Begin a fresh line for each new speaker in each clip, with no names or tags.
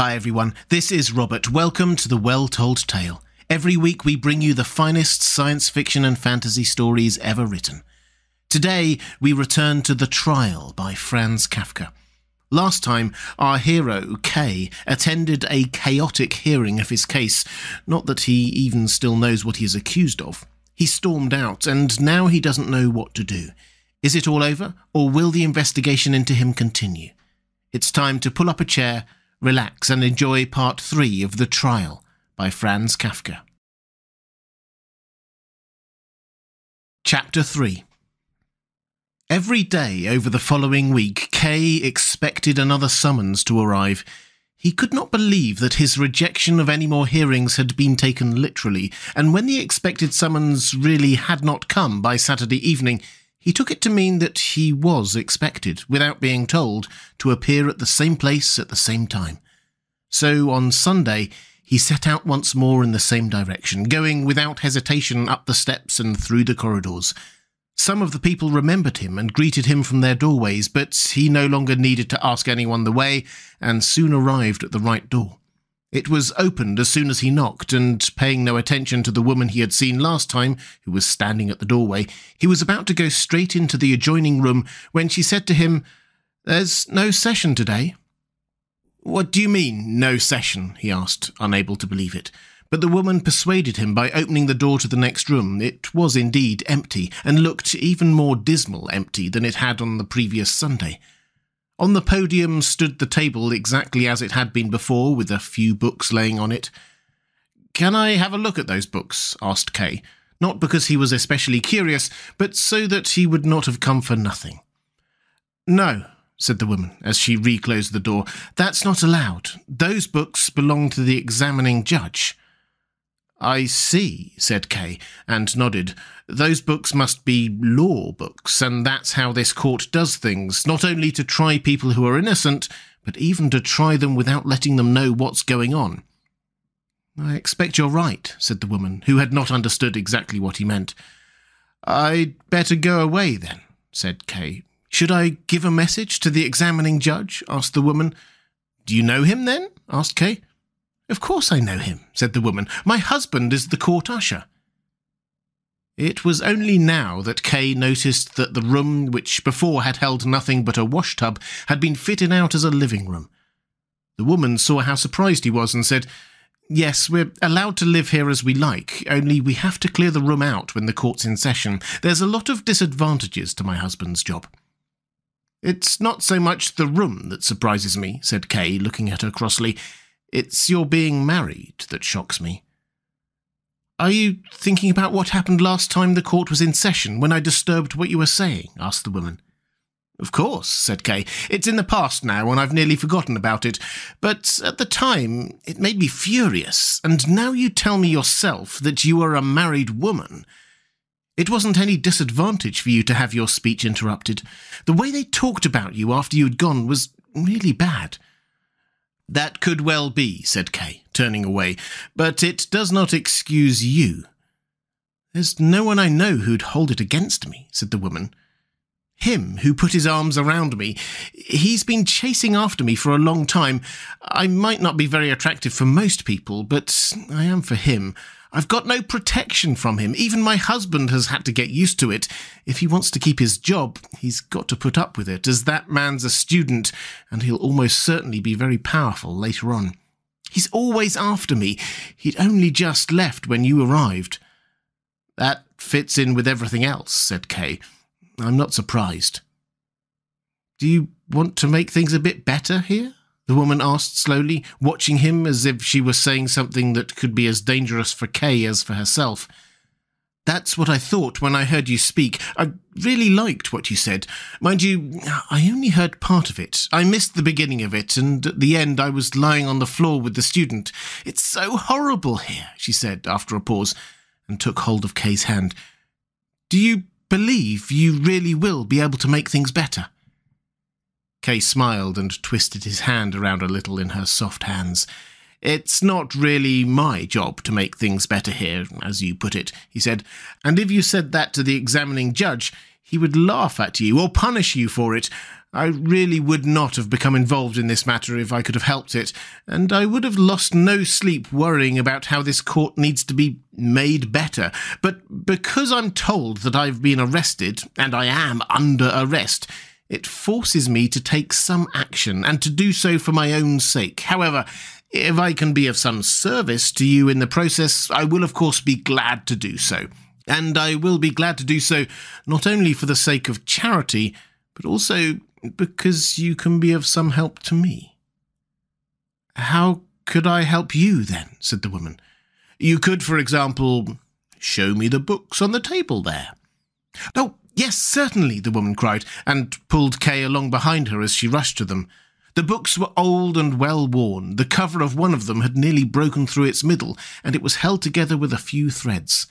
Hi, everyone. This is Robert. Welcome to The Well Told Tale. Every week we bring you the finest science fiction and fantasy stories ever written. Today we return to The Trial by Franz Kafka. Last time, our hero, Kay, attended a chaotic hearing of his case. Not that he even still knows what he is accused of. He stormed out, and now he doesn't know what to do. Is it all over, or will the investigation into him continue? It's time to pull up a chair relax and enjoy part three of The Trial by Franz Kafka. Chapter 3 Every day over the following week, Kay expected another summons to arrive. He could not believe that his rejection of any more hearings had been taken literally, and when the expected summons really had not come by Saturday evening, he took it to mean that he was expected, without being told, to appear at the same place at the same time. So on Sunday, he set out once more in the same direction, going without hesitation up the steps and through the corridors. Some of the people remembered him and greeted him from their doorways, but he no longer needed to ask anyone the way, and soon arrived at the right door. It was opened as soon as he knocked, and paying no attention to the woman he had seen last time, who was standing at the doorway, he was about to go straight into the adjoining room when she said to him, There's no session today. What do you mean, no session? he asked, unable to believe it. But the woman persuaded him by opening the door to the next room. It was indeed empty, and looked even more dismal empty than it had on the previous Sunday. On the podium stood the table exactly as it had been before, with a few books laying on it. Can I have a look at those books? asked Kay, not because he was especially curious, but so that he would not have come for nothing. No, said the woman as she reclosed the door. That's not allowed. Those books belong to the examining judge. I see, said Kay, and nodded. Those books must be law books, and that's how this court does things, not only to try people who are innocent, but even to try them without letting them know what's going on. I expect you're right, said the woman, who had not understood exactly what he meant. I'd better go away, then, said Kay. Should I give a message to the examining judge? asked the woman. Do you know him, then? asked Kay. Of course I know him, said the woman. My husband is the court usher. It was only now that Kay noticed that the room, which before had held nothing but a washtub, had been fitted out as a living room. The woman saw how surprised he was and said, Yes, we're allowed to live here as we like, only we have to clear the room out when the court's in session. There's a lot of disadvantages to my husband's job. It's not so much the room that surprises me, said Kay, looking at her crossly. It's your being married that shocks me. Are you thinking about what happened last time the court was in session when I disturbed what you were saying? asked the woman. Of course, said Kay. It's in the past now, and I've nearly forgotten about it. But at the time, it made me furious, and now you tell me yourself that you are a married woman. It wasn't any disadvantage for you to have your speech interrupted. The way they talked about you after you had gone was really bad. That could well be, said Kay, turning away, but it does not excuse you. There's no one I know who'd hold it against me, said the woman. Him who put his arms around me. He's been chasing after me for a long time. I might not be very attractive for most people, but I am for him. I've got no protection from him. Even my husband has had to get used to it. If he wants to keep his job, he's got to put up with it, as that man's a student, and he'll almost certainly be very powerful later on. He's always after me. He'd only just left when you arrived. That fits in with everything else, said Kay. I'm not surprised. Do you want to make things a bit better here? The woman asked slowly, watching him as if she were saying something that could be as dangerous for Kay as for herself. That's what I thought when I heard you speak. I really liked what you said. Mind you, I only heard part of it. I missed the beginning of it, and at the end I was lying on the floor with the student. It's so horrible here, she said after a pause, and took hold of Kay's hand. Do you believe you really will be able to make things better? Kay smiled and twisted his hand around a little in her soft hands. It's not really my job to make things better here, as you put it, he said, and if you said that to the examining judge, he would laugh at you or punish you for it. I really would not have become involved in this matter if I could have helped it, and I would have lost no sleep worrying about how this court needs to be made better. But because I'm told that I've been arrested, and I am under arrest, it forces me to take some action, and to do so for my own sake. However, if I can be of some service to you in the process, I will of course be glad to do so. And I will be glad to do so not only for the sake of charity, but also because you can be of some help to me. How could I help you then? said the woman. You could, for example, show me the books on the table there. Oh, yes, certainly, the woman cried, and pulled Kay along behind her as she rushed to them. The books were old and well worn. The cover of one of them had nearly broken through its middle, and it was held together with a few threads.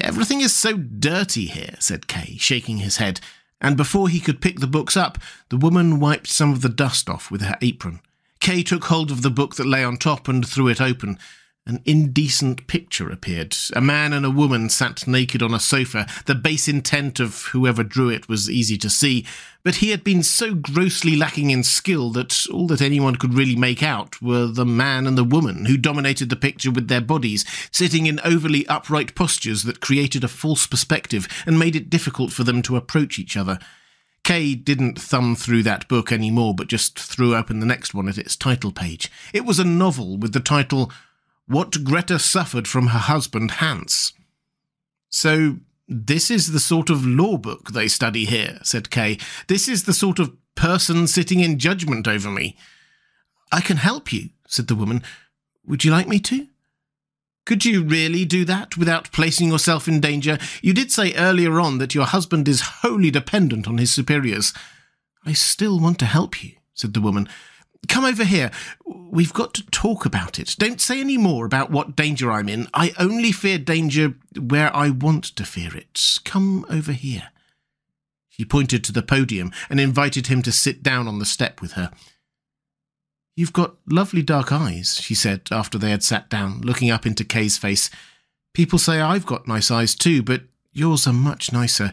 Everything is so dirty here, said Kay, shaking his head, and before he could pick the books up, the woman wiped some of the dust off with her apron. Kay took hold of the book that lay on top and threw it open. An indecent picture appeared. A man and a woman sat naked on a sofa. The base intent of whoever drew it was easy to see, but he had been so grossly lacking in skill that all that anyone could really make out were the man and the woman who dominated the picture with their bodies, sitting in overly upright postures that created a false perspective and made it difficult for them to approach each other. Kay didn't thumb through that book any more, but just threw open the next one at its title page. It was a novel with the title what Greta suffered from her husband Hans. So, this is the sort of law book they study here, said Kay. This is the sort of person sitting in judgment over me. I can help you, said the woman. Would you like me to? Could you really do that without placing yourself in danger? You did say earlier on that your husband is wholly dependent on his superiors. I still want to help you, said the woman, Come over here. We've got to talk about it. Don't say any more about what danger I'm in. I only fear danger where I want to fear it. Come over here. She pointed to the podium and invited him to sit down on the step with her. You've got lovely dark eyes, she said after they had sat down, looking up into Kay's face. People say I've got nice eyes too, but yours are much nicer.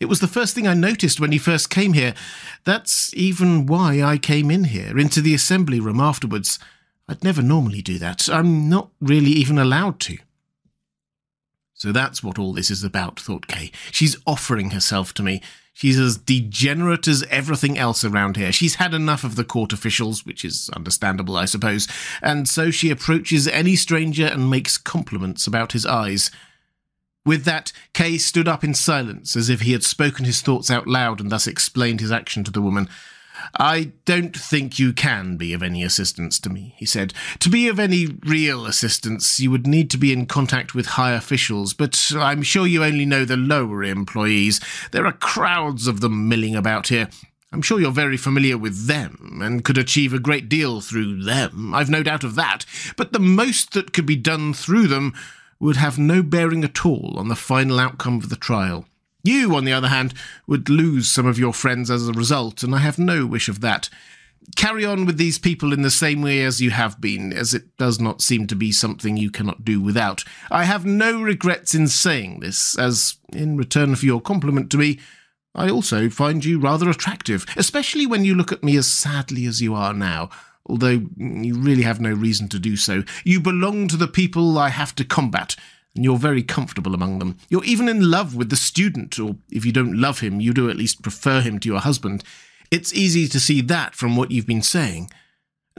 It was the first thing I noticed when he first came here. That's even why I came in here, into the assembly room afterwards. I'd never normally do that. I'm not really even allowed to. So that's what all this is about, thought Kay. She's offering herself to me. She's as degenerate as everything else around here. She's had enough of the court officials, which is understandable, I suppose, and so she approaches any stranger and makes compliments about his eyes. With that, Kay stood up in silence, as if he had spoken his thoughts out loud and thus explained his action to the woman. I don't think you can be of any assistance to me, he said. To be of any real assistance, you would need to be in contact with high officials, but I'm sure you only know the lower employees. There are crowds of them milling about here. I'm sure you're very familiar with them and could achieve a great deal through them. I've no doubt of that. But the most that could be done through them would have no bearing at all on the final outcome of the trial. You, on the other hand, would lose some of your friends as a result, and I have no wish of that. Carry on with these people in the same way as you have been, as it does not seem to be something you cannot do without. I have no regrets in saying this, as, in return for your compliment to me, I also find you rather attractive, especially when you look at me as sadly as you are now although you really have no reason to do so. You belong to the people I have to combat, and you're very comfortable among them. You're even in love with the student, or if you don't love him, you do at least prefer him to your husband. It's easy to see that from what you've been saying.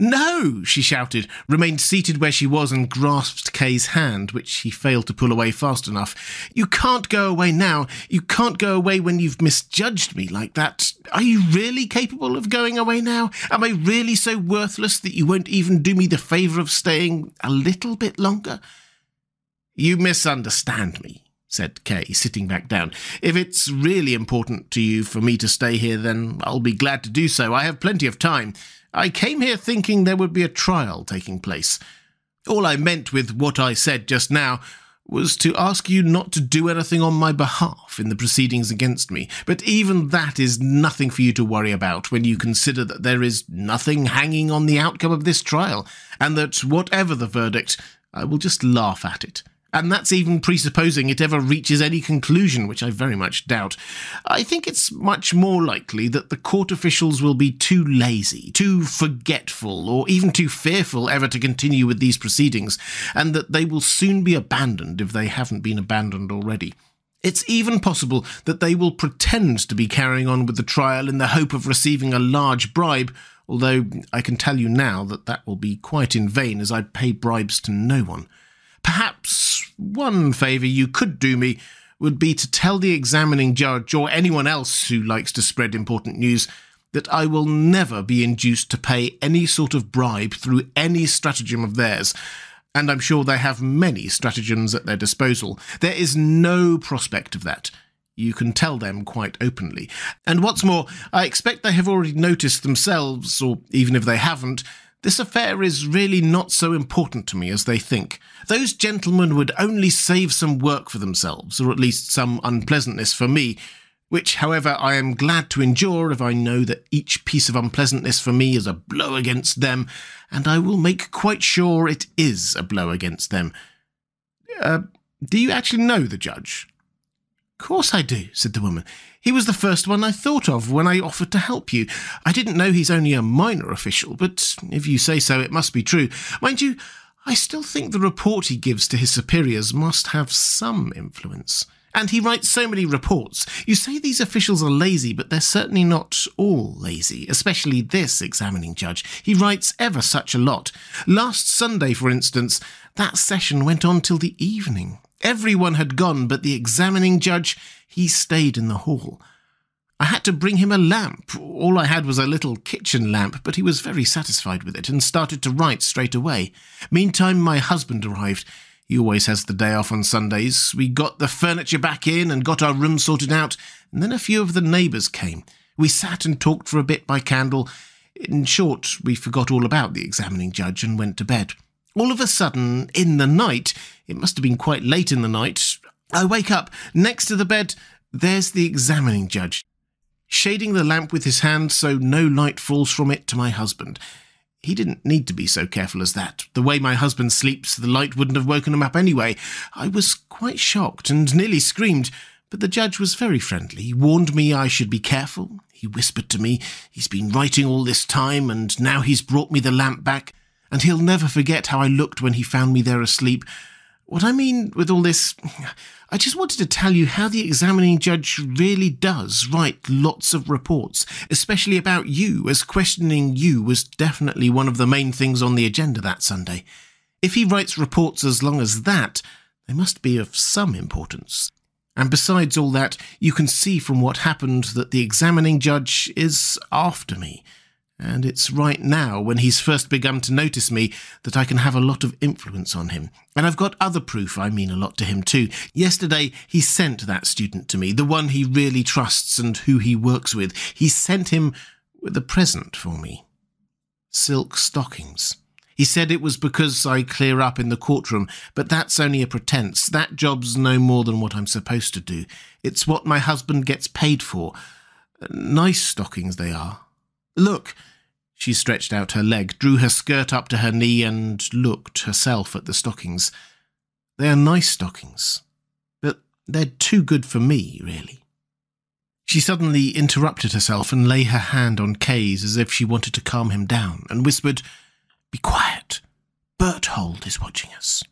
No, she shouted, remained seated where she was and grasped Kay's hand, which he failed to pull away fast enough. You can't go away now. You can't go away when you've misjudged me like that. Are you really capable of going away now? Am I really so worthless that you won't even do me the favour of staying a little bit longer? You misunderstand me, said Kay, sitting back down. If it's really important to you for me to stay here, then I'll be glad to do so. I have plenty of time. I came here thinking there would be a trial taking place. All I meant with what I said just now was to ask you not to do anything on my behalf in the proceedings against me, but even that is nothing for you to worry about when you consider that there is nothing hanging on the outcome of this trial, and that whatever the verdict, I will just laugh at it. And that's even presupposing it ever reaches any conclusion, which I very much doubt. I think it's much more likely that the court officials will be too lazy, too forgetful, or even too fearful ever to continue with these proceedings, and that they will soon be abandoned if they haven't been abandoned already. It's even possible that they will pretend to be carrying on with the trial in the hope of receiving a large bribe, although I can tell you now that that will be quite in vain as I pay bribes to no one. Perhaps one favour you could do me would be to tell the examining judge or anyone else who likes to spread important news that I will never be induced to pay any sort of bribe through any stratagem of theirs. And I'm sure they have many stratagems at their disposal. There is no prospect of that. You can tell them quite openly. And what's more, I expect they have already noticed themselves, or even if they haven't, this affair is really not so important to me as they think. Those gentlemen would only save some work for themselves, or at least some unpleasantness for me, which, however, I am glad to endure if I know that each piece of unpleasantness for me is a blow against them, and I will make quite sure it is a blow against them. Uh, do you actually know the judge? Course I do, said the woman. He was the first one I thought of when I offered to help you. I didn't know he's only a minor official, but if you say so, it must be true. Mind you, I still think the report he gives to his superiors must have some influence. And he writes so many reports. You say these officials are lazy, but they're certainly not all lazy, especially this examining judge. He writes ever such a lot. Last Sunday, for instance, that session went on till the evening. Everyone had gone, but the examining judge, he stayed in the hall. I had to bring him a lamp. All I had was a little kitchen lamp, but he was very satisfied with it and started to write straight away. Meantime, my husband arrived. He always has the day off on Sundays. We got the furniture back in and got our room sorted out, and then a few of the neighbours came. We sat and talked for a bit by candle. In short, we forgot all about the examining judge and went to bed. All of a sudden, in the night, it must have been quite late in the night, I wake up. Next to the bed, there's the examining judge, shading the lamp with his hand so no light falls from it to my husband. He didn't need to be so careful as that. The way my husband sleeps, the light wouldn't have woken him up anyway. I was quite shocked and nearly screamed, but the judge was very friendly. He warned me I should be careful. He whispered to me, He's been writing all this time, and now he's brought me the lamp back and he'll never forget how I looked when he found me there asleep. What I mean with all this, I just wanted to tell you how the examining judge really does write lots of reports, especially about you, as questioning you was definitely one of the main things on the agenda that Sunday. If he writes reports as long as that, they must be of some importance. And besides all that, you can see from what happened that the examining judge is after me and it's right now, when he's first begun to notice me, that I can have a lot of influence on him. And I've got other proof I mean a lot to him too. Yesterday, he sent that student to me, the one he really trusts and who he works with. He sent him with a present for me silk stockings. He said it was because I clear up in the courtroom, but that's only a pretense. That job's no more than what I'm supposed to do. It's what my husband gets paid for. Nice stockings they are. Look, she stretched out her leg, drew her skirt up to her knee, and looked herself at the stockings. They are nice stockings, but they're too good for me, really. She suddenly interrupted herself and lay her hand on Kay's as if she wanted to calm him down, and whispered, Be quiet. Berthold is watching us.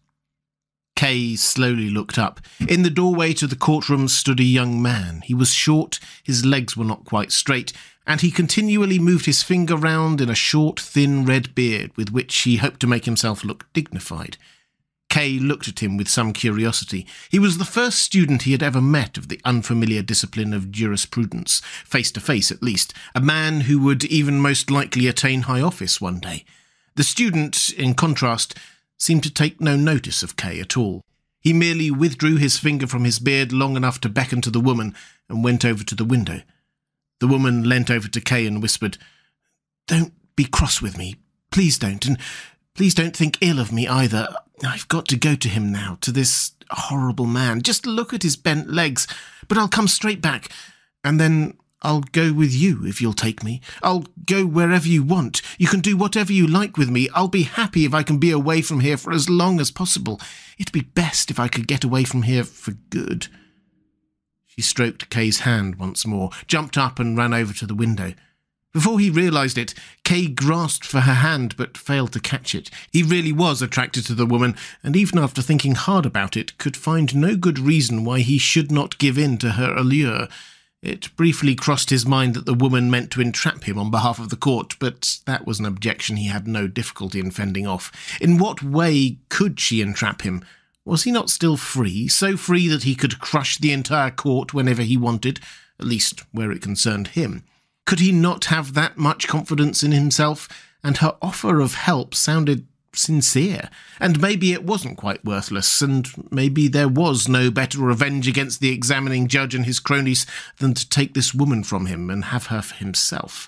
Kay slowly looked up. In the doorway to the courtroom stood a young man. He was short, his legs were not quite straight, and he continually moved his finger round in a short, thin red beard with which he hoped to make himself look dignified. Kay looked at him with some curiosity. He was the first student he had ever met of the unfamiliar discipline of jurisprudence, face to face at least, a man who would even most likely attain high office one day. The student, in contrast, seemed to take no notice of Kay at all. He merely withdrew his finger from his beard long enough to beckon to the woman and went over to the window. The woman leant over to Kay and whispered, Don't be cross with me. Please don't. And please don't think ill of me either. I've got to go to him now, to this horrible man. Just look at his bent legs. But I'll come straight back. And then I'll go with you if you'll take me. I'll go wherever you want. You can do whatever you like with me. I'll be happy if I can be away from here for as long as possible. It'd be best if I could get away from here for good. She stroked Kay's hand once more, jumped up and ran over to the window. Before he realized it, Kay grasped for her hand but failed to catch it. He really was attracted to the woman, and even after thinking hard about it, could find no good reason why he should not give in to her allure. It briefly crossed his mind that the woman meant to entrap him on behalf of the court, but that was an objection he had no difficulty in fending off. In what way could she entrap him? Was he not still free, so free that he could crush the entire court whenever he wanted, at least where it concerned him? Could he not have that much confidence in himself? And her offer of help sounded sincere. And maybe it wasn't quite worthless, and maybe there was no better revenge against the examining judge and his cronies than to take this woman from him and have her for himself.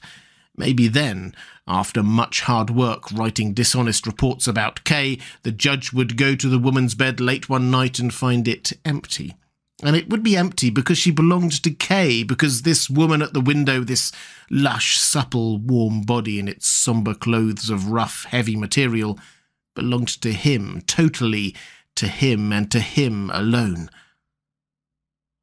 Maybe then, after much hard work writing dishonest reports about Kay, the judge would go to the woman's bed late one night and find it empty. And it would be empty because she belonged to Kay, because this woman at the window, this lush, supple, warm body in its sombre clothes of rough, heavy material, belonged to him, totally to him and to him alone.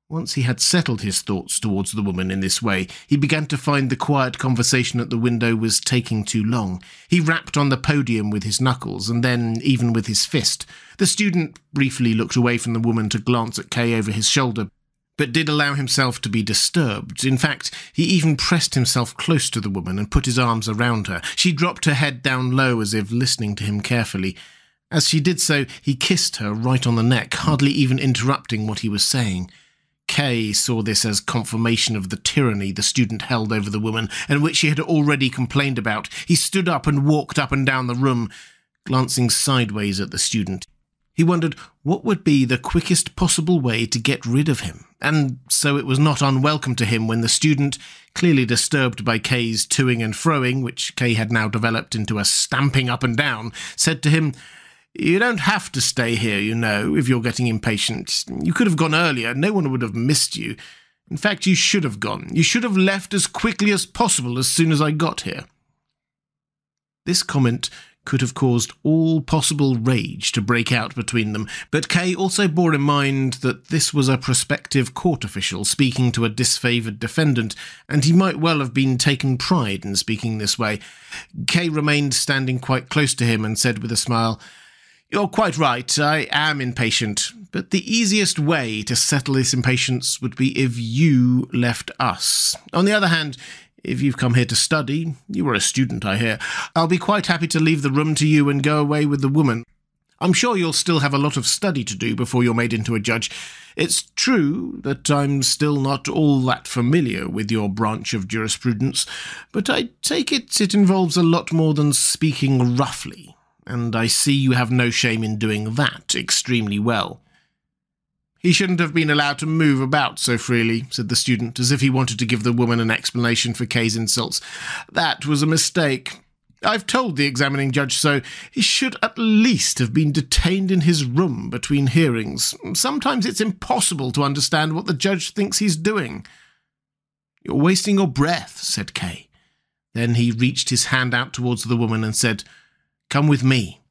Once he had settled his thoughts towards the woman in this way, he began to find the quiet conversation at the window was taking too long. He rapped on the podium with his knuckles, and then even with his fist. The student briefly looked away from the woman to glance at Kay over his shoulder, but did allow himself to be disturbed. In fact, he even pressed himself close to the woman and put his arms around her. She dropped her head down low as if listening to him carefully. As she did so, he kissed her right on the neck, hardly even interrupting what he was saying. Kay saw this as confirmation of the tyranny the student held over the woman, and which he had already complained about. He stood up and walked up and down the room, glancing sideways at the student. He wondered what would be the quickest possible way to get rid of him, and so it was not unwelcome to him when the student, clearly disturbed by Kay's toing and froing, which Kay had now developed into a stamping up and down, said to him, you don't have to stay here, you know, if you're getting impatient. You could have gone earlier. No one would have missed you. In fact, you should have gone. You should have left as quickly as possible as soon as I got here. This comment could have caused all possible rage to break out between them, but Kay also bore in mind that this was a prospective court official speaking to a disfavoured defendant, and he might well have been taken pride in speaking this way. Kay remained standing quite close to him and said with a smile, you're quite right, I am impatient, but the easiest way to settle this impatience would be if you left us. On the other hand, if you've come here to study, you are a student, I hear, I'll be quite happy to leave the room to you and go away with the woman. I'm sure you'll still have a lot of study to do before you're made into a judge. It's true that I'm still not all that familiar with your branch of jurisprudence, but I take it it involves a lot more than speaking roughly and I see you have no shame in doing that extremely well. He shouldn't have been allowed to move about so freely, said the student, as if he wanted to give the woman an explanation for Kay's insults. That was a mistake. I've told the examining judge so. He should at least have been detained in his room between hearings. Sometimes it's impossible to understand what the judge thinks he's doing. You're wasting your breath, said Kay. Then he reached his hand out towards the woman and said, Come with me.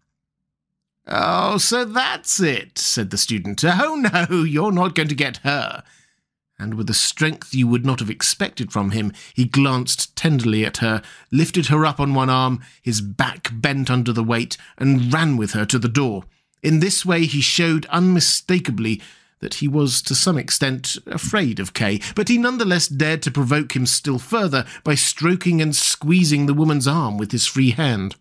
Oh, so that's it, said the student. Oh, no, you're not going to get her. And with a strength you would not have expected from him, he glanced tenderly at her, lifted her up on one arm, his back bent under the weight, and ran with her to the door. In this way he showed unmistakably that he was to some extent afraid of Kay, but he nonetheless dared to provoke him still further by stroking and squeezing the woman's arm with his free hand.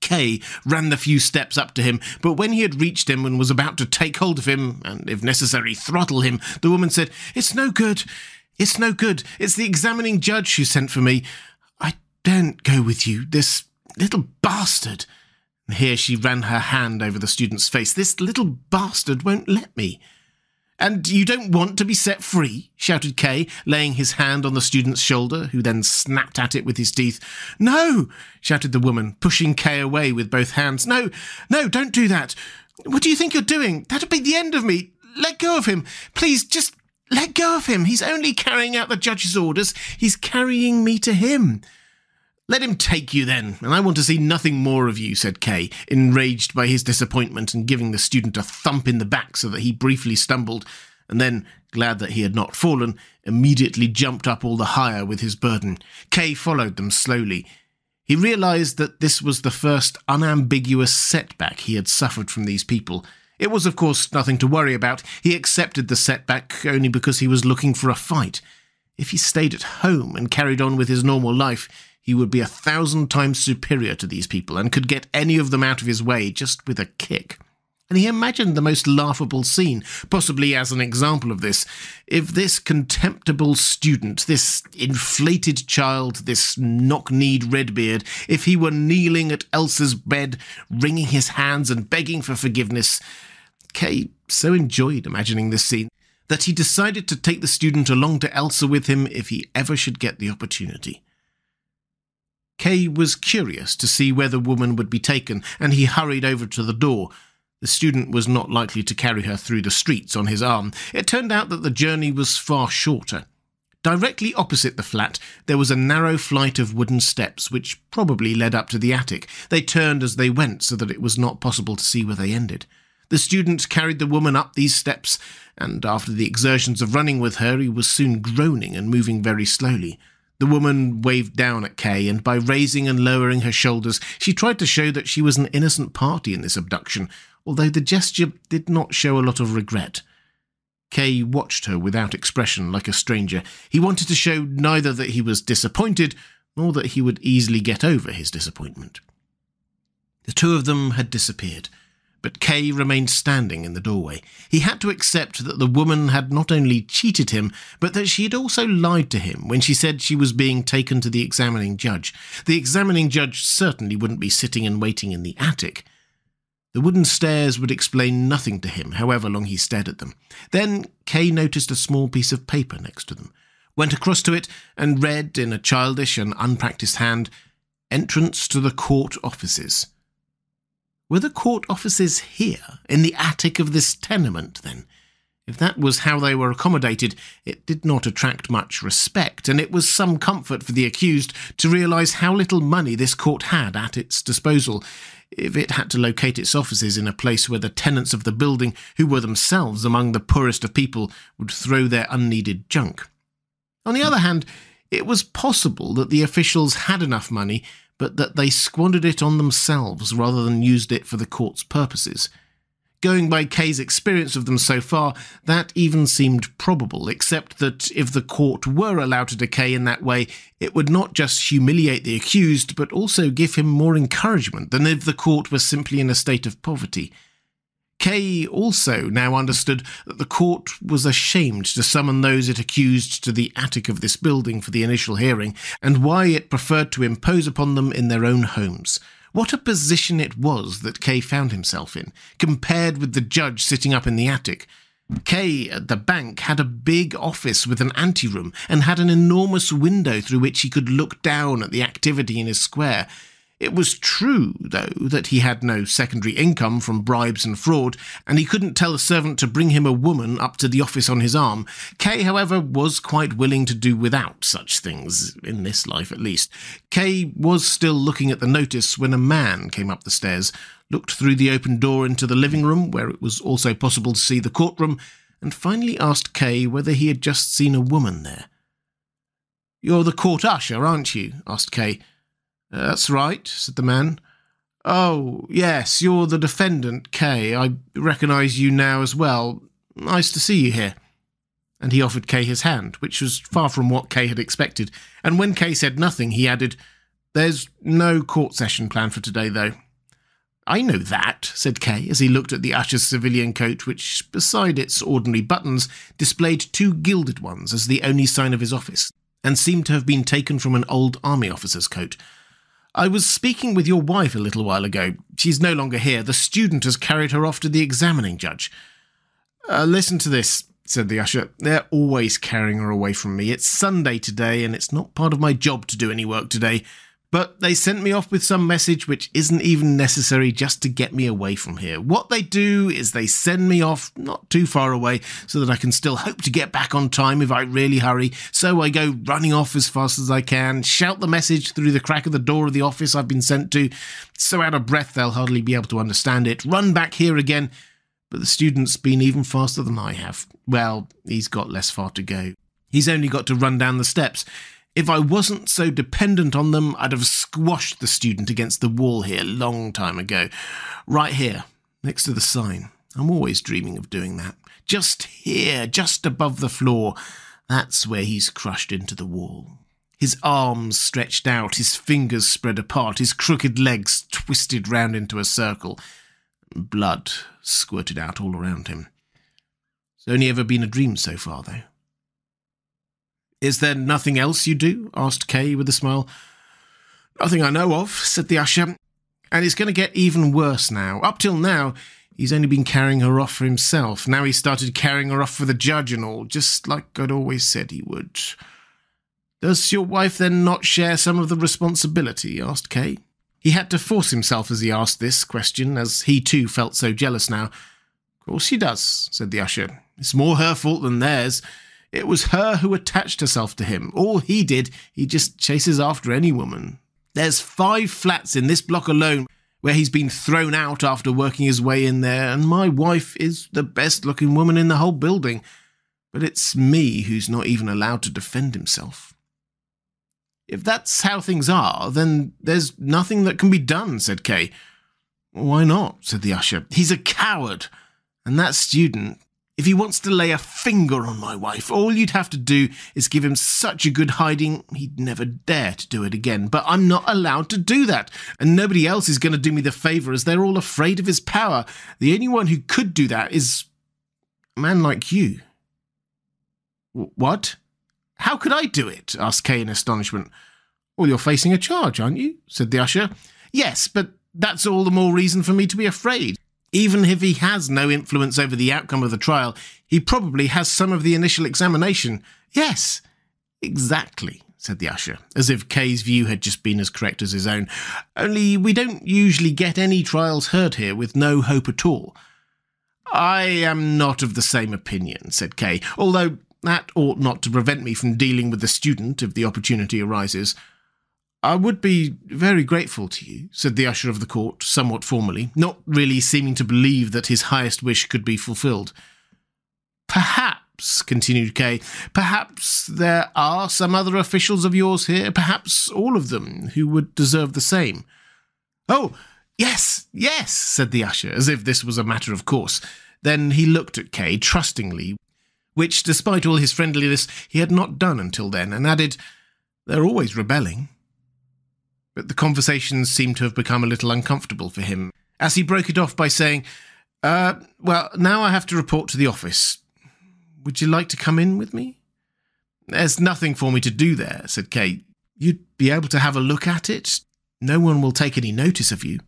Kay ran the few steps up to him, but when he had reached him and was about to take hold of him, and if necessary throttle him, the woman said, It's no good. It's no good. It's the examining judge who sent for me. I daren't go with you. This little bastard. Here she ran her hand over the student's face. This little bastard won't let me. And you don't want to be set free? shouted Kay, laying his hand on the student's shoulder, who then snapped at it with his teeth. No! shouted the woman, pushing Kay away with both hands. No, no, don't do that. What do you think you're doing? That'll be the end of me. Let go of him. Please, just Let go of him. He's only carrying out the judge's orders. He's carrying me to him. Let him take you then, and I want to see nothing more of you, said Kay, enraged by his disappointment and giving the student a thump in the back so that he briefly stumbled, and then, glad that he had not fallen, immediately jumped up all the higher with his burden. Kay followed them slowly. He realized that this was the first unambiguous setback he had suffered from these people. It was, of course, nothing to worry about. He accepted the setback only because he was looking for a fight. If he stayed at home and carried on with his normal life, he would be a thousand times superior to these people and could get any of them out of his way just with a kick. And he imagined the most laughable scene, possibly as an example of this, if this contemptible student, this inflated child, this knock-kneed Redbeard, if he were kneeling at Elsa's bed, wringing his hands and begging for forgiveness. Kay so enjoyed imagining this scene that he decided to take the student along to Elsa with him if he ever should get the opportunity. Kay was curious to see where the woman would be taken, and he hurried over to the door. The student was not likely to carry her through the streets on his arm. It turned out that the journey was far shorter. Directly opposite the flat, there was a narrow flight of wooden steps, which probably led up to the attic. They turned as they went so that it was not possible to see where they ended. The student carried the woman up these steps, and after the exertions of running with her, he was soon groaning and moving very slowly. The woman waved down at Kay, and by raising and lowering her shoulders, she tried to show that she was an innocent party in this abduction, although the gesture did not show a lot of regret. Kay watched her without expression, like a stranger. He wanted to show neither that he was disappointed, nor that he would easily get over his disappointment. The two of them had disappeared but Kay remained standing in the doorway. He had to accept that the woman had not only cheated him, but that she had also lied to him when she said she was being taken to the examining judge. The examining judge certainly wouldn't be sitting and waiting in the attic. The wooden stairs would explain nothing to him, however long he stared at them. Then Kay noticed a small piece of paper next to them, went across to it, and read in a childish and unpractised hand, Entrance to the court offices. Were the court offices here, in the attic of this tenement, then? If that was how they were accommodated, it did not attract much respect, and it was some comfort for the accused to realise how little money this court had at its disposal if it had to locate its offices in a place where the tenants of the building, who were themselves among the poorest of people, would throw their unneeded junk. On the other hand, it was possible that the officials had enough money but that they squandered it on themselves rather than used it for the court's purposes. Going by Kay's experience of them so far, that even seemed probable, except that if the court were allowed to decay in that way, it would not just humiliate the accused, but also give him more encouragement than if the court was simply in a state of poverty. Kay also now understood that the court was ashamed to summon those it accused to the attic of this building for the initial hearing, and why it preferred to impose upon them in their own homes. What a position it was that Kay found himself in, compared with the judge sitting up in the attic. Kay at the bank had a big office with an anteroom and had an enormous window through which he could look down at the activity in his square. It was true, though, that he had no secondary income from bribes and fraud, and he couldn't tell a servant to bring him a woman up to the office on his arm. Kay, however, was quite willing to do without such things, in this life at least. Kay was still looking at the notice when a man came up the stairs, looked through the open door into the living room, where it was also possible to see the courtroom, and finally asked Kay whether he had just seen a woman there. You're the court usher, aren't you? asked Kay.
That's right, said the man. Oh, yes, you're the defendant, Kay. I recognise you now as well. Nice to see you here. And he offered Kay his hand, which was far from what Kay had expected. And when Kay said nothing, he added, There's no court session planned for today, though. I know that, said Kay, as he looked at the usher's civilian coat, which, beside its ordinary buttons, displayed two gilded ones as the only sign of his office, and seemed to have been taken from an old army officer's coat. I was speaking with your wife a little while ago. She's no longer here. The student has carried her off to the examining judge. Uh, listen to this, said the usher. They're always carrying her away from me. It's Sunday today, and it's not part of my job to do any work today.
But they sent me off with some message which isn't even necessary just to get me away from here. What they do is they send me off not too far away so that I can still hope to get back on time if I really hurry. So I go running off as fast as I can, shout the message through the crack of the door of the office I've been sent to, so out of breath they'll hardly be able to understand it, run back here again. But the student's been even faster than I have. Well, he's got less far to go. He's only got to run down the steps. If I wasn't so dependent on them, I'd have squashed the student against the wall here long time ago. Right here, next to the sign. I'm always dreaming of doing that. Just here, just above the floor. That's where he's crushed into the wall. His arms stretched out, his fingers spread apart, his crooked legs twisted round into a circle. Blood squirted out all around him. It's only ever been a dream so far, though. Is there nothing else you do? asked Kay with a smile. Nothing I know of, said the usher. And it's going to get even worse now. Up till now, he's only been carrying her off for himself. Now he started carrying her off for the judge and all, just like I'd always said he would. Does your wife then not share some of the responsibility? asked Kay. He had to force himself as he asked this question, as he too felt so jealous now. Of course she does, said the usher. It's more her fault than theirs. It was her who attached herself to him. All he did, he just chases after any woman. There's five flats in this block alone where he's been thrown out after working his way in there, and my wife is the best looking woman in the whole building. But it's me who's not even allowed to defend himself. If that's how things are, then there's nothing that can be done, said Kay. Why not? said the usher. He's a coward. And that student, if he wants to lay a finger on my wife, all you'd have to do is give him such a good hiding, he'd never dare to do it again. But I'm not allowed to do that, and nobody else is going to do me the favour as they're all afraid of his power. The only one who could do that is a man like you. what? How could I do it? asked Kay in astonishment. Well, you're facing a charge, aren't you? said the usher. Yes, but that's all the more reason for me to be afraid. Even if he has no influence over the outcome of the trial, he probably has some of the initial examination. Yes, exactly, said the usher, as if Kay's view had just been as correct as his own. Only we don't usually get any trials heard here with no hope at all. I am not of the same opinion, said Kay, although that ought not to prevent me from dealing with the student if the opportunity arises. I would be very grateful to you, said the usher of the court, somewhat formally, not really seeming to believe that his highest wish could be fulfilled. Perhaps, continued Kay, perhaps there are some other officials of yours here, perhaps all of them, who would deserve the same. Oh, yes, yes, said the usher, as if this was a matter of course. Then he looked at Kay trustingly, which, despite all his friendliness, he had not done until then, and added, They're always rebelling but the conversation seemed to have become a little uncomfortable for him, as he broke it off by saying, uh, Well, now I have to report to the office. Would you like to come in with me? There's nothing for me to do there, said Kay. You'd be able to have a look at it. No one will take any notice of you.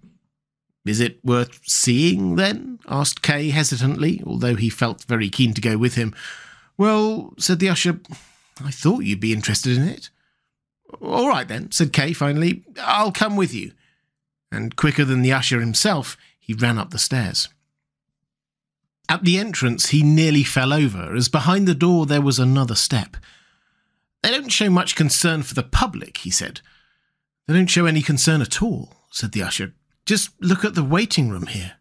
Is it worth seeing, then? asked Kay hesitantly, although he felt very keen to go with him. Well, said the usher, I thought you'd be interested in it. All right then, said Kay finally. I'll come with you. And quicker than the usher himself, he ran up the stairs. At the entrance, he nearly fell over, as behind the door there was another step. They don't show much concern for the public, he said. They don't show any concern at all, said the usher. Just look at the waiting room here.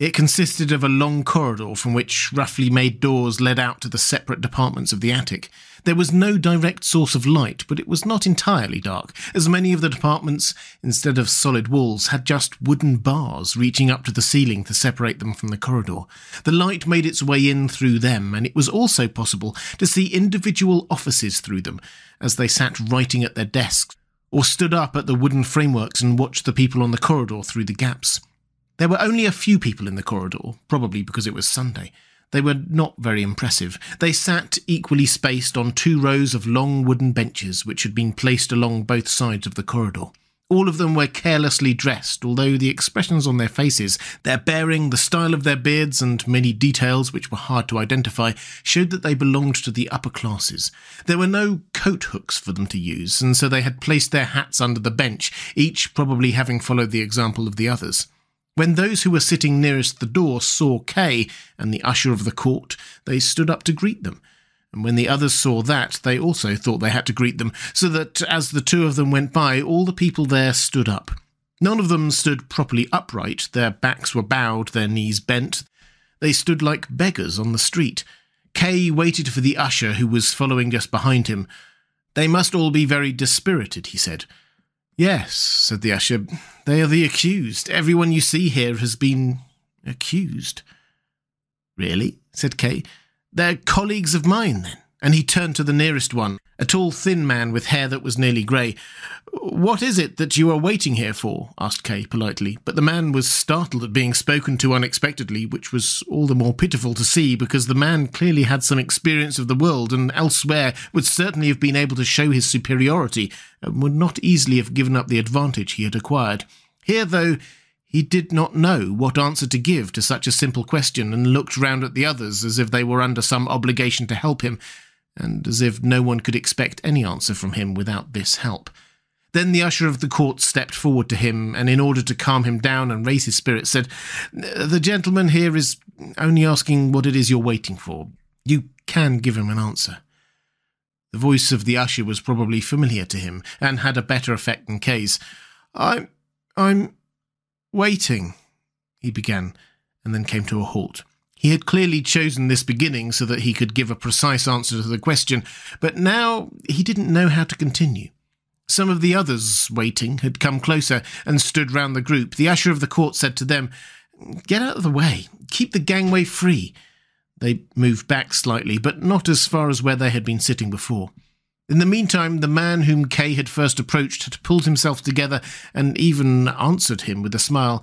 It consisted of a long corridor from which roughly made doors led out to the separate departments of the attic. There was no direct source of light, but it was not entirely dark, as many of the departments, instead of solid walls, had just wooden bars reaching up to the ceiling to separate them from the corridor. The light made its way in through them, and it was also possible to see individual offices through them as they sat writing at their desks, or stood up at the wooden frameworks and watched the people on the corridor through the gaps. There were only a few people in the corridor, probably because it was Sunday. They were not very impressive. They sat equally spaced on two rows of long wooden benches which had been placed along both sides of the corridor. All of them were carelessly dressed, although the expressions on their faces, their bearing, the style of their beards, and many details which were hard to identify showed that they belonged to the upper classes. There were no coat hooks for them to use, and so they had placed their hats under the bench, each probably having followed the example of the others. When those who were sitting nearest the door saw Kay and the usher of the court, they stood up to greet them and when the others saw that, they also thought they had to greet them, so that as the two of them went by, all the people there stood up. None of them stood properly upright, their backs were bowed, their knees bent. They stood like beggars on the street. Kay waited for the usher, who was following just behind him. They must all be very dispirited, he said. Yes, said the usher, they are the accused. Everyone you see here has been accused. Really? said Kay. They're colleagues of mine, then. And he turned to the nearest one, a tall, thin man with hair that was nearly grey. What is it that you are waiting here for? asked Kay politely, but the man was startled at being spoken to unexpectedly, which was all the more pitiful to see because the man clearly had some experience of the world and elsewhere would certainly have been able to show his superiority and would not easily have given up the advantage he had acquired. Here, though, he did not know what answer to give to such a simple question and looked round at the others as if they were under some obligation to help him, and as if no one could expect any answer from him without this help. Then the usher of the court stepped forward to him, and in order to calm him down and raise his spirits, said, The gentleman here is only asking what it is you're waiting for. You can give him an answer. The voice of the usher was probably familiar to him, and had a better effect than Kay's. I'm. I'm Waiting, he began, and then came to a halt. He had clearly chosen this beginning so that he could give a precise answer to the question, but now he didn't know how to continue. Some of the others, waiting, had come closer and stood round the group. The usher of the court said to them, Get out of the way. Keep the gangway free. They moved back slightly, but not as far as where they had been sitting before. In the meantime, the man whom Kay had first approached had pulled himself together and even answered him with a smile.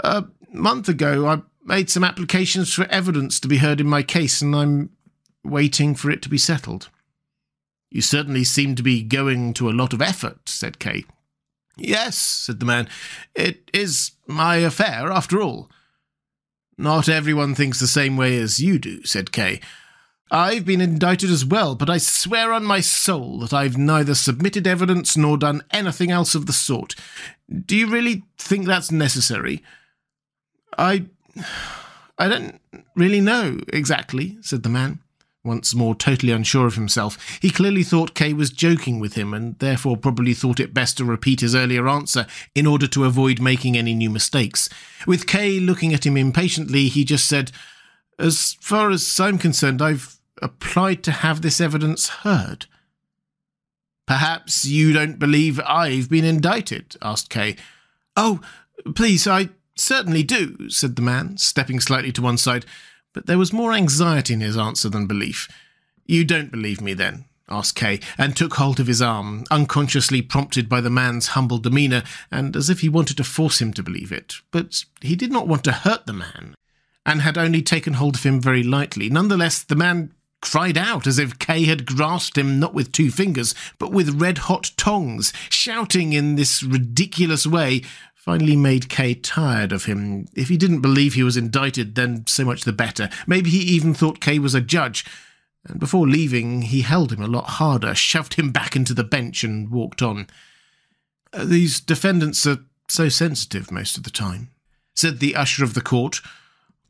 A month ago, I made some applications for evidence to be heard in my case, and I'm waiting for it to be settled. You certainly seem to be going to a lot of effort, said Kay. Yes, said the man. It is my affair, after all. Not everyone thinks the same way as you do, said Kay. I've been indicted as well, but I swear on my soul that I've neither submitted evidence nor done anything else of the sort. Do you really think that's necessary? I. I don't really know exactly, said the man, once more totally unsure of himself. He clearly thought Kay was joking with him, and therefore probably thought it best to repeat his earlier answer in order to avoid making any new mistakes. With Kay looking at him impatiently, he just said, As far as I'm concerned, I've applied to have this evidence heard. Perhaps you don't believe I've been indicted? asked Kay. Oh, please, I certainly do, said the man, stepping slightly to one side, but there was more anxiety in his answer than belief. You don't believe me, then? asked Kay, and took hold of his arm, unconsciously prompted by the man's humble demeanour, and as if he wanted to force him to believe it. But he did not want to hurt the man, and had only taken hold of him very lightly. Nonetheless, the man cried out as if Kay had grasped him not with two fingers, but with red hot tongs, shouting in this ridiculous way, finally made Kay tired of him. If he didn't believe he was indicted, then so much the better. Maybe he even thought Kay was a judge. And before leaving, he held him a lot harder, shoved him back into the bench, and walked on. Uh, these defendants are so sensitive most of the time, said the usher of the court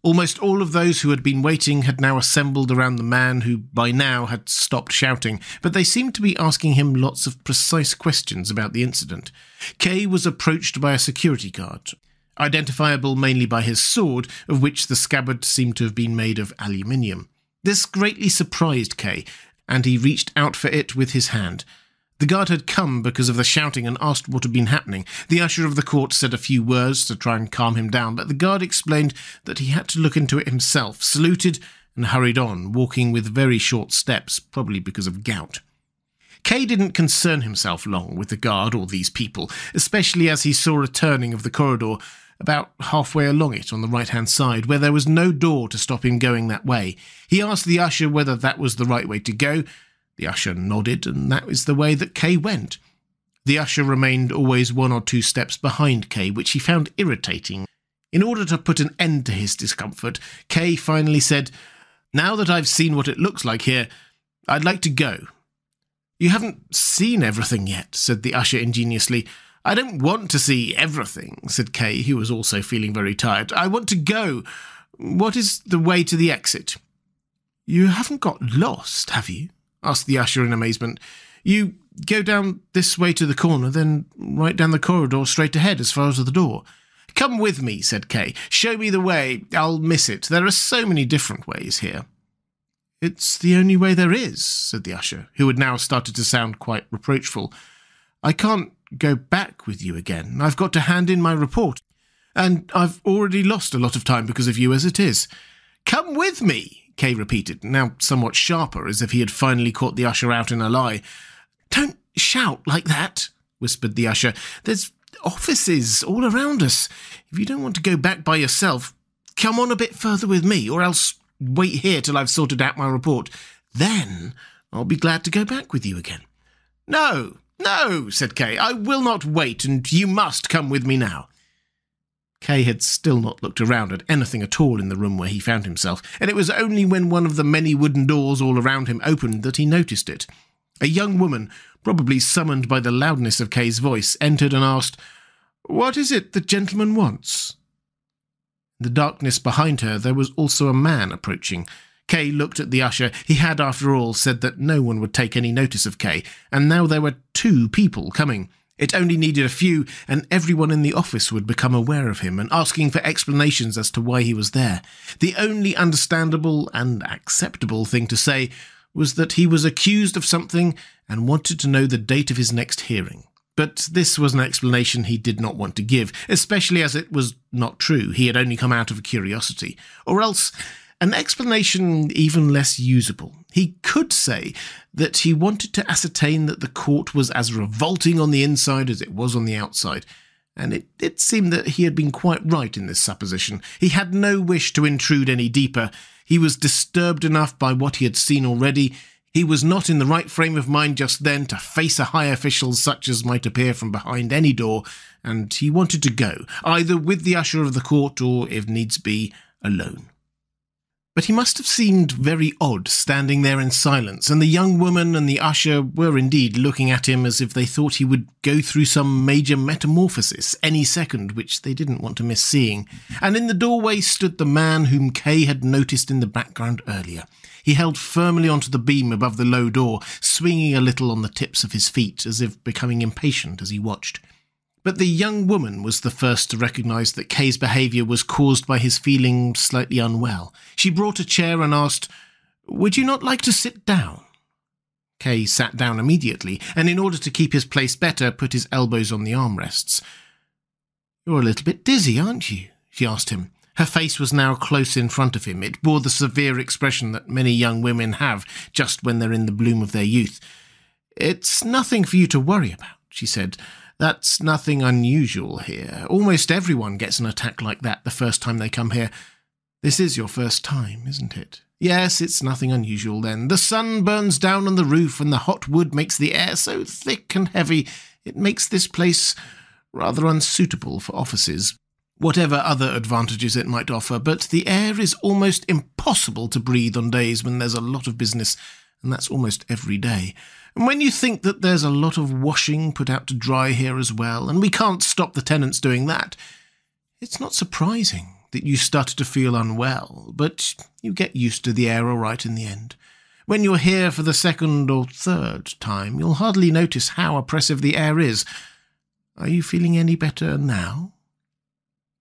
Almost all of those who had been waiting had now assembled around the man who by now had stopped shouting, but they seemed to be asking him lots of precise questions about the incident. Kay was approached by a security guard, identifiable mainly by his sword, of which the scabbard seemed to have been made of aluminium. This greatly surprised Kay, and he reached out for it with his hand. The guard had come because of the shouting and asked what had been happening. The usher of the court said a few words to try and calm him down, but the guard explained that he had to look into it himself, saluted, and hurried on, walking with very short steps, probably because of gout. Kay didn't concern himself long with the guard or these people, especially as he saw a turning of the corridor about halfway along it on the right hand side, where there was no door to stop him going that way. He asked the usher whether that was the right way to go, the usher nodded, and that was the way that Kay went. The usher remained always one or two steps behind Kay, which he found irritating. In order to put an end to his discomfort, Kay finally said, Now that I've seen what it looks like here, I'd like to go. You haven't seen everything yet, said the usher ingeniously. I don't want to see everything, said Kay, who was also feeling very tired. I want to go. What is the way to the exit? You haven't got lost, have you? Asked the usher in amazement. You go down this way to the corner, then right down the corridor straight ahead as far as the door. Come with me, said Kay. Show me the way. I'll miss it. There are so many different ways here. It's the only way there is, said the usher, who had now started to sound quite reproachful. I can't go back with you again. I've got to hand in my report, and I've already lost a lot of time because of you as it is. Come with me, Kay repeated, now somewhat sharper, as if he had finally caught the usher out in a lie. Don't shout like that, whispered the usher. There's offices all around us. If you don't want to go back by yourself, come on a bit further with me, or else wait here till I've sorted out my report. Then I'll be glad to go back with you again. No, no, said Kay. I will not wait, and you must come with me now. Kay had still not looked around at anything at all in the room where he found himself, and it was only when one of the many wooden doors all around him opened that he noticed it. A young woman, probably summoned by the loudness of Kay's voice, entered and asked, What is it the gentleman wants? In the darkness behind her, there was also a man approaching. Kay looked at the usher. He had, after all, said that no one would take any notice of Kay, and now there were two people coming. It only needed a few, and everyone in the office would become aware of him and asking for explanations as to why he was there. The only understandable and acceptable thing to say was that he was accused of something and wanted to know the date of his next hearing. But this was an explanation he did not want to give, especially as it was not true. He had only come out of curiosity. Or else, an explanation even less usable. He could say that he wanted to ascertain that the court was as revolting on the inside as it was on the outside. And it did seem that he had been quite right in this supposition. He had no wish to intrude any deeper. He was disturbed enough by what he had seen already he was not in the right frame of mind just then to face a high official such as might appear from behind any door, and he wanted to go, either with the usher of the court or, if needs be, alone. But he must have seemed very odd standing there in silence, and the young woman and the usher were indeed looking at him as if they thought he would go through some major metamorphosis any second, which they didn't want to miss seeing. And in the doorway stood the man whom Kay had noticed in the background earlier. He held firmly onto the beam above the low door, swinging a little on the tips of his feet, as if becoming impatient as he watched. But the young woman was the first to recognize that Kay's behavior was caused by his feeling slightly unwell. She brought a chair and asked, Would you not like to sit down? Kay sat down immediately, and in order to keep his place better, put his elbows on the armrests. You're a little bit dizzy, aren't you? she asked him. Her face was now close in front of him. It bore the severe expression that many young women have just when they're in the bloom of their youth. It's nothing for you to worry about, she said. That's nothing unusual here. Almost everyone gets an attack like that the first time they come here. This is your first time, isn't it? Yes, it's nothing unusual then. The sun burns down on the roof, and the hot wood makes the air so thick and heavy it makes this place rather unsuitable for offices. Whatever other advantages it might offer, but the air is almost impossible to breathe on days when there's a lot of business, and that's almost every day. And when you think that there's a lot of washing put out to dry here as well, and we can't stop the tenants doing that, it's not surprising that you start to feel unwell, but you get used to the air all right in the end. When you're here for the second or third time, you'll hardly notice how oppressive the air is. Are you feeling any better now?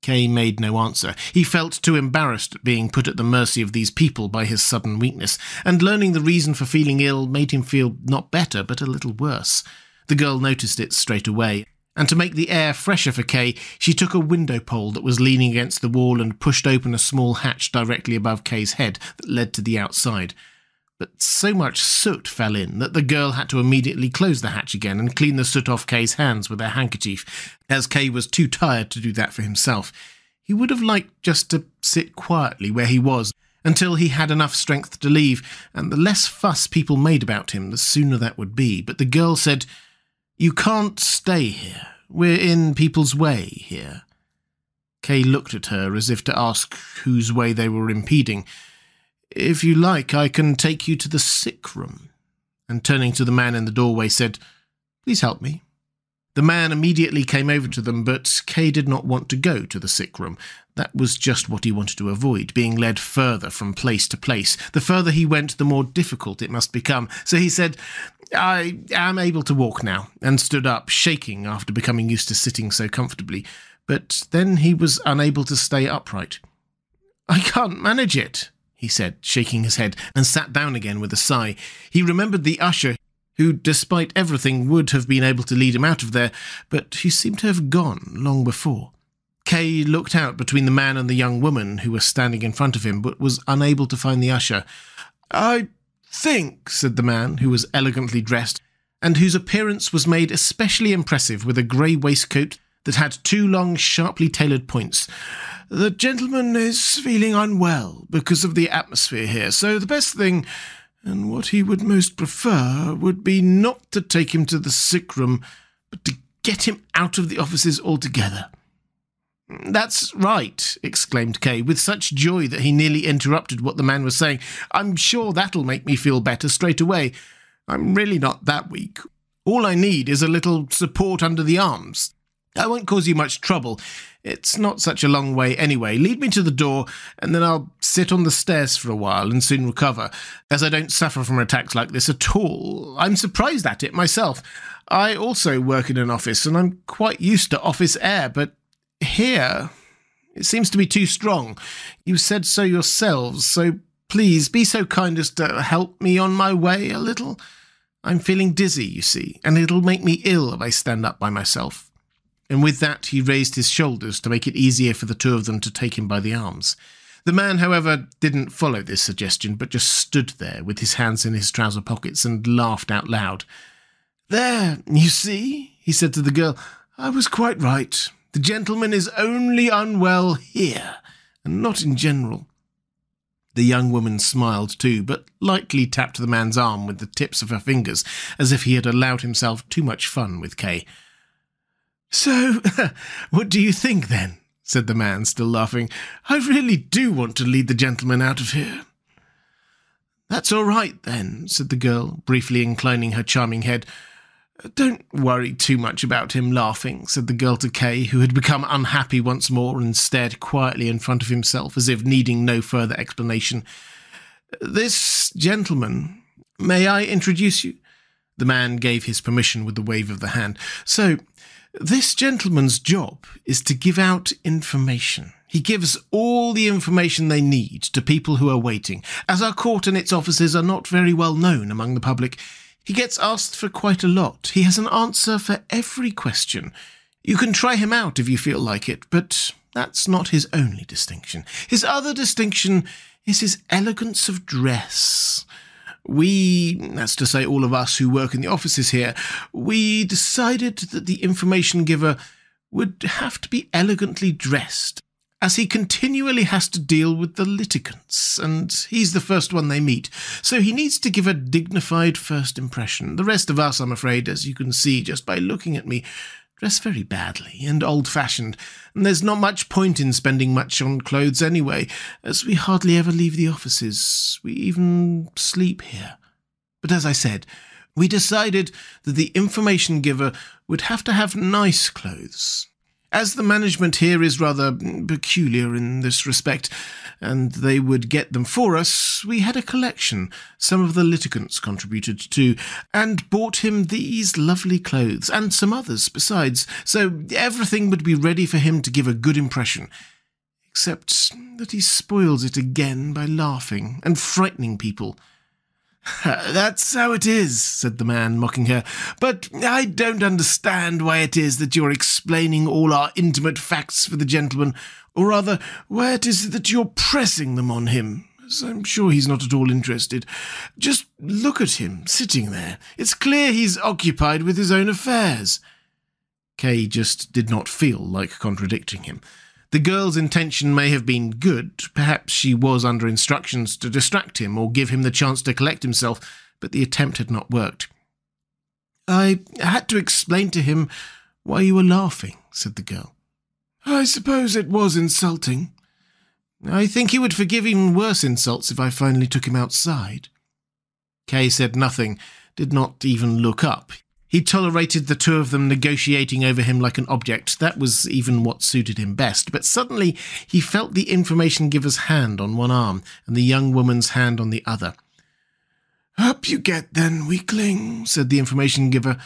Kay made no answer. He felt too embarrassed at being put at the mercy of these people by his sudden weakness, and learning the reason for feeling ill made him feel not better, but a little worse. The girl noticed it straight away, and to make the air fresher for Kay, she took a window pole that was leaning against the wall and pushed open a small hatch directly above Kay's head that led to the outside but so much soot fell in that the girl had to immediately close the hatch again and clean the soot off Kay's hands with her handkerchief, as Kay was too tired to do that for himself. He would have liked just to sit quietly where he was until he had enough strength to leave, and the less fuss people made about him, the sooner that would be. But the girl said, You can't stay here. We're in people's way here. Kay looked at her as if to ask whose way they were impeding. If you like, I can take you to the sick room. And turning to the man in the doorway, said, Please help me. The man immediately came over to them, but Kay did not want to go to the sick room. That was just what he wanted to avoid, being led further from place to place. The further he went, the more difficult it must become. So he said, I am able to walk now, and stood up, shaking after becoming used to sitting so comfortably. But then he was unable to stay upright. I can't manage it, he said, shaking his head, and sat down again with a sigh. He remembered the usher who, despite everything, would have been able to lead him out of there, but who seemed to have gone long before. Kay looked out between the man and the young woman who were standing in front of him, but was unable to find the usher. I think, said the man, who was elegantly dressed, and whose appearance was made especially impressive with a grey waistcoat that had two long, sharply tailored points. The gentleman is feeling unwell because of the atmosphere here, so the best thing and what he would most prefer would be not to take him to the sick room, but to get him out of the offices altogether. That's right, exclaimed Kay, with such joy that he nearly interrupted what the man was saying. I'm sure that'll make me feel better straight away. I'm really not that weak. All I need is a little support under the arms. I won't cause you much trouble. It's not such a long way anyway. Lead me to the door, and then I'll sit on the stairs for a while and soon recover, as I don't suffer from attacks like this at all. I'm surprised at it myself. I also work in an office, and I'm quite used to office air, but here it seems to be too strong. You said so yourselves, so please be so kind as to help me on my way a little. I'm feeling dizzy, you see, and it'll make me ill if I stand up by myself and with that he raised his shoulders to make it easier for the two of them to take him by the arms. The man, however, didn't follow this suggestion, but just stood there with his hands in his trouser pockets and laughed out loud. There, you see, he said to the girl, I was quite right. The gentleman is only unwell here, and not in general. The young woman smiled too, but lightly tapped the man's arm with the tips of her fingers, as if he had allowed himself too much fun with Kay. So, what do you think then? said the man, still laughing. I really do want to lead the gentleman out of here. That's all right, then, said the girl, briefly inclining her charming head. Don't worry too much about him laughing, said the girl to Kay, who had become unhappy once more and stared quietly in front of himself as if needing no further explanation. This gentleman, may I introduce you? The man gave his permission with a wave of the hand. So, this gentleman's job is to give out information. He gives all the information they need to people who are waiting. As our court and its officers are not very well known among the public, he gets asked for quite a lot. He has an answer for every question. You can try him out if you feel like it, but that's not his only distinction. His other distinction is his elegance of dress we, that's to say, all of us who work in the offices here, we decided that the information giver would have to be elegantly dressed, as he continually has to deal with the litigants, and he's the first one they meet, so he needs to give a dignified first impression. The rest of us, I'm afraid, as you can see just by looking at me, dress very badly and old fashioned, and there's not much point in spending much on clothes anyway, as we hardly ever leave the offices. We even sleep here. But as I said, we decided that the information giver would have to have nice clothes, as the management here is rather peculiar in this respect, and they would get them for us, we had a collection. Some of the litigants contributed to, and bought him these lovely clothes, and some others besides, so everything would be ready for him to give a good impression, except that he spoils it again by laughing and frightening people. That's how it is, said the man, mocking her. But I don't understand why it is that you're explaining all our intimate facts for the gentleman, or rather, why it is that you're pressing them on him. As I'm sure he's not at all interested. Just look at him, sitting there. It's clear he's occupied with his own affairs. Kay just did not feel like contradicting him. The girl's intention may have been good. Perhaps she was under instructions to distract him or give him the chance to collect himself, but the attempt had not worked.
I had to explain to him why you were laughing, said the girl. I suppose it was insulting. I think he would forgive even worse insults if I finally took him outside. Kay said nothing, did not even look up. He tolerated the two of them negotiating over him like an object. That was even what suited him best. But suddenly he felt the information giver's hand on one arm and the young woman's hand on the other. Up you get then, weakling, said the information giver.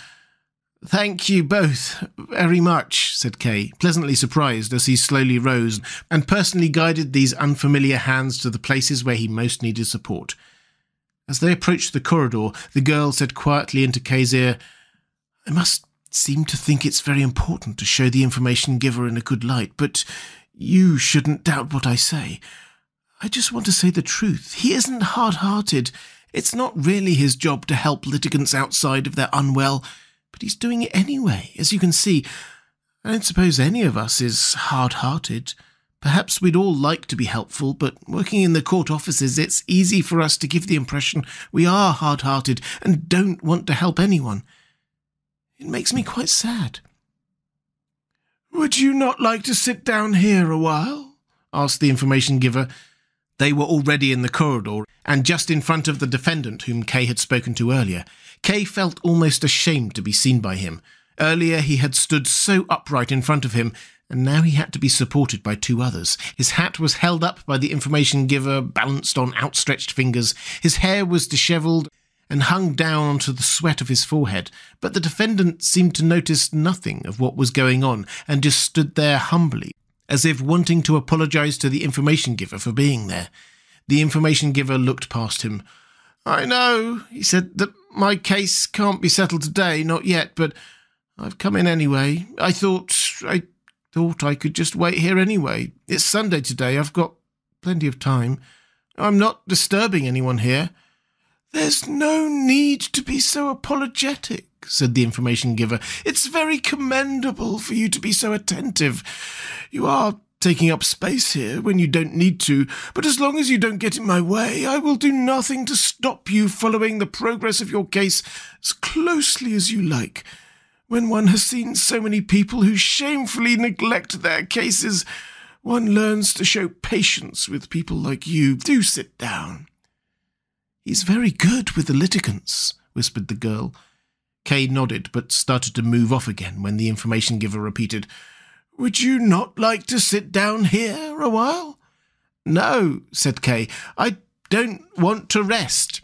Thank you both very much, said Kay, pleasantly surprised as he slowly rose and personally guided these unfamiliar hands to the places where he most needed support. As they approached the corridor, the girl said quietly into Kay's ear, I must seem to think it's very important to show the information giver in a good light, but you shouldn't doubt what I say. I just want to say the truth. He isn't hard hearted. It's not really his job to help litigants outside of they're unwell but he's doing it anyway, as you can see. I don't suppose any of us is hard hearted. Perhaps we'd all like to be helpful, but working in the court offices, it's easy for us to give the impression we are hard hearted and don't want to help anyone. It makes me quite sad. Would you not like to sit down here a while? asked the information giver. They were already in the corridor and just in front of the defendant whom Kay had spoken to earlier. Kay felt almost ashamed to be seen by him. Earlier he had stood so upright in front of him, and now he had to be supported by two others. His hat was held up by the information giver, balanced on outstretched fingers. His hair was dishevelled and hung down onto the sweat of his forehead, but the defendant seemed to notice nothing of what was going on and just stood there humbly, as if wanting to apologize to the information giver for being there. The information giver looked past him. I know, he said, that my case can't be settled today, not yet, but I've come in anyway. I thought I thought I could just wait here anyway. It's Sunday today. I've got plenty of time. I'm not disturbing anyone here. There's no need to be so apologetic, said the information giver. It's very commendable for you to be so attentive. You are taking up space here when you don't need to, but as long as you don't get in my way, I will do nothing to stop you following the progress of your case as closely as you like. When one has seen so many people who shamefully neglect their cases, one learns to show patience with people like you. Do sit down. He's very good with the litigants, whispered the girl. Kay nodded, but started to move off again when the information giver repeated, would you not like to sit down here a while? No, said Kay. I don't want to rest.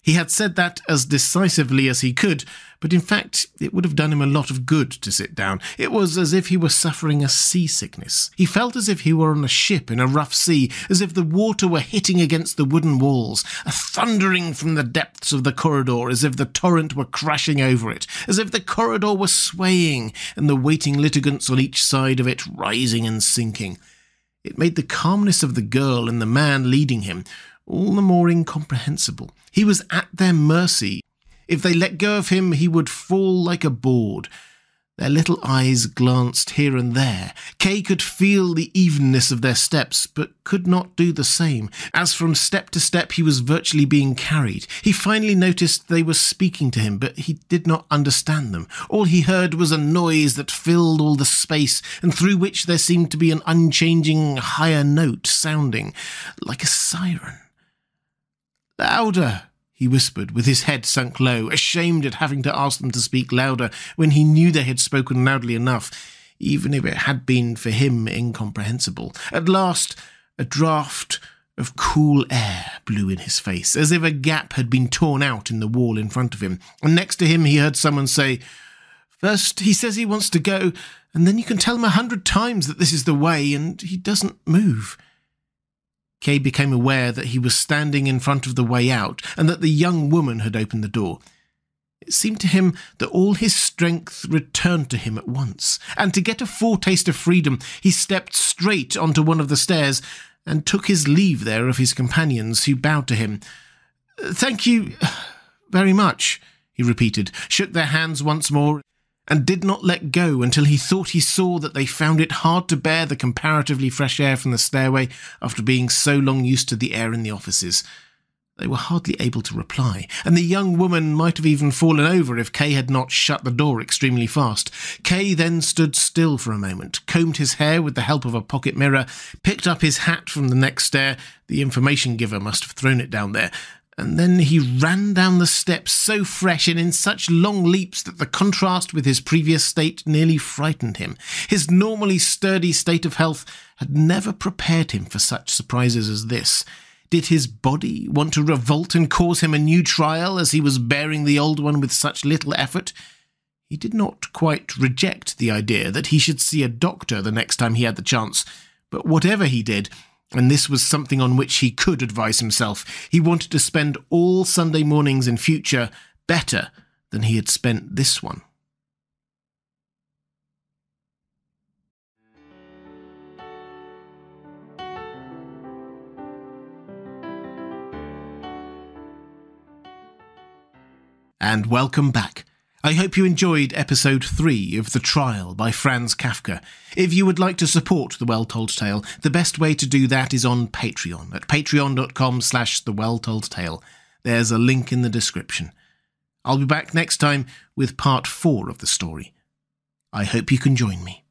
He had said that as decisively as he could, but in fact it would have done him a lot of good to sit down. It was as if he were suffering a seasickness. He felt as if he were on a ship in a rough sea, as if the water were hitting against the wooden walls, a thundering from the depths of the corridor, as if the torrent were crashing over it, as if the corridor were swaying, and the waiting litigants on each side of it rising and sinking. It made the calmness of the girl and the man leading him all the more incomprehensible. He was at their mercy. If they let go of him, he would fall like a board. Their little eyes glanced here and there. Kay could feel the evenness of their steps, but could not do the same, as from step to step he was virtually being carried. He finally noticed they were speaking to him, but he did not understand them. All he heard was a noise that filled all the space, and through which there seemed to be an unchanging higher note sounding like a siren. Louder, he whispered, with his head sunk low, ashamed at having to ask them to speak louder when he knew they had spoken loudly enough, even if it had been for him incomprehensible. At last, a draught of cool air blew in his face, as if a gap had been torn out in the wall in front of him, and next to him he heard someone say, First, he says he wants to go, and then you can tell him a hundred times that this is the way, and he doesn't move. Kay became aware that he was standing in front of the way out and that the young woman had opened the door. It seemed to him that all his strength returned to him at once, and to get a foretaste of freedom, he stepped straight onto one of the stairs and took his leave there of his companions, who bowed to him. Thank you very much, he repeated, shook their hands once more, and did not let go until he thought he saw that they found it hard to bear the comparatively fresh air from the stairway after being so long used to the air in the offices.
They were hardly able to reply, and the young woman might have even fallen over if Kay had not shut the door extremely fast. Kay then stood still for a moment, combed his hair with the help of a pocket mirror, picked up his hat from the next stair the information giver must have thrown it down there and then he ran down the steps so fresh and in such long leaps that the contrast with his previous state nearly frightened him. His normally sturdy state of health had never prepared him for such surprises as this. Did his body want to revolt and cause him a new trial as he was bearing the old one with such little effort? He did not quite reject the idea that he should see a doctor the next time he had the chance, but whatever he did, and this was something on which he could advise himself. He wanted to spend all Sunday mornings in future better than he had spent this one. And welcome back. I hope you enjoyed episode 3 of The Trial by Franz Kafka. If you would like to support The Well Told Tale, the best way to do that is on Patreon at patreon.com slash The Well Told Tale. There's a link in the description. I'll be back next time with part 4 of the story. I hope you can join me.